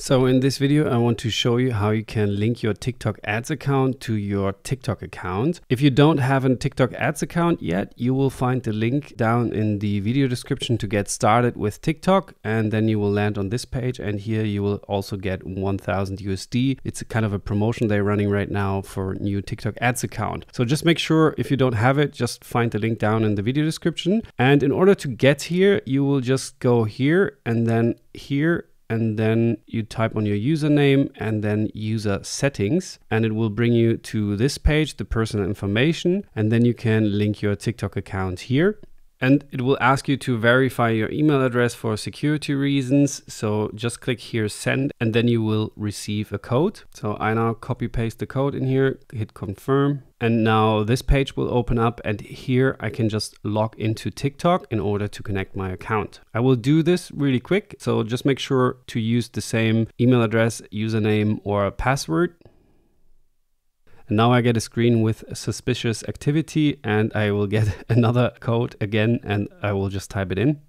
So in this video, I want to show you how you can link your TikTok ads account to your TikTok account. If you don't have a TikTok ads account yet, you will find the link down in the video description to get started with TikTok. And then you will land on this page. And here you will also get 1000 USD. It's a kind of a promotion they're running right now for new TikTok ads account. So just make sure if you don't have it, just find the link down in the video description. And in order to get here, you will just go here and then here and then you type on your username and then user settings and it will bring you to this page the personal information and then you can link your TikTok account here and it will ask you to verify your email address for security reasons. So just click here send and then you will receive a code. So I now copy paste the code in here, hit confirm. And now this page will open up and here I can just log into TikTok in order to connect my account. I will do this really quick. So just make sure to use the same email address, username or password. And now I get a screen with suspicious activity and I will get another code again and I will just type it in.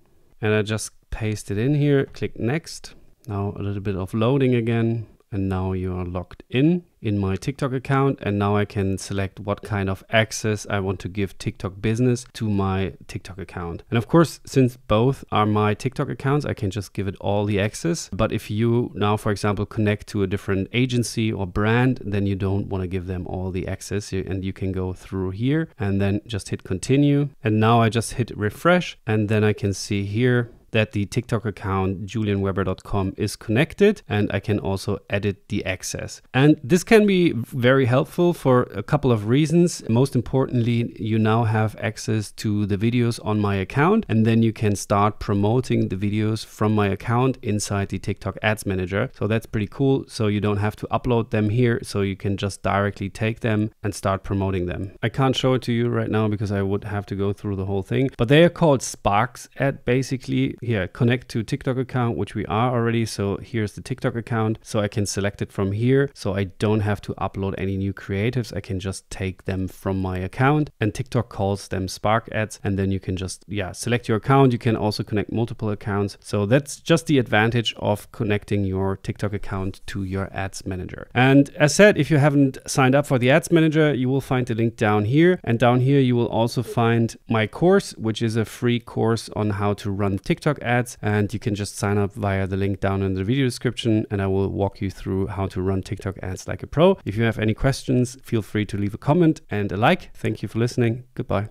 And I just paste it in here, click next. Now a little bit of loading again and now you are logged in in my TikTok account and now I can select what kind of access I want to give TikTok business to my TikTok account. And of course, since both are my TikTok accounts, I can just give it all the access. But if you now, for example, connect to a different agency or brand, then you don't want to give them all the access and you can go through here and then just hit continue. And now I just hit refresh and then I can see here that the TikTok account julianweber.com is connected and I can also edit the access. And this can be very helpful for a couple of reasons. Most importantly, you now have access to the videos on my account and then you can start promoting the videos from my account inside the TikTok Ads Manager. So that's pretty cool. So you don't have to upload them here. So you can just directly take them and start promoting them. I can't show it to you right now because I would have to go through the whole thing, but they are called Sparks ad basically here connect to TikTok account, which we are already. So here's the TikTok account. So I can select it from here. So I don't have to upload any new creatives. I can just take them from my account and TikTok calls them Spark ads. And then you can just, yeah, select your account. You can also connect multiple accounts. So that's just the advantage of connecting your TikTok account to your ads manager. And as said, if you haven't signed up for the ads manager, you will find the link down here. And down here, you will also find my course, which is a free course on how to run TikTok TikTok ads and you can just sign up via the link down in the video description and I will walk you through how to run TikTok ads like a pro. If you have any questions, feel free to leave a comment and a like. Thank you for listening. Goodbye.